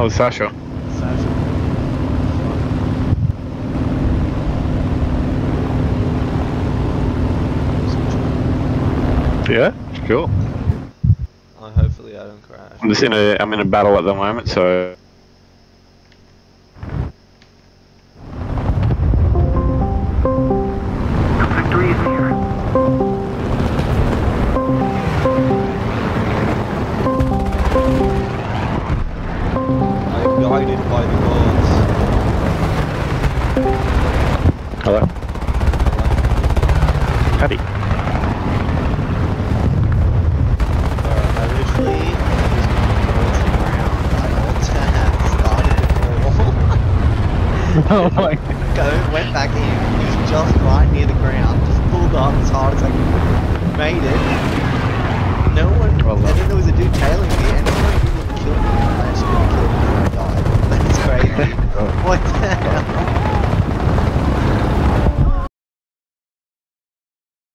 Was Sasha. Sasha. Yeah, cool. Oh, hopefully I don't crash. I'm just in a I'm in a battle at the moment, so got to have started to fall. Oh my Go, went back in. He was just right near the ground. Just pulled up as hard as I could. Made it. Oh. what the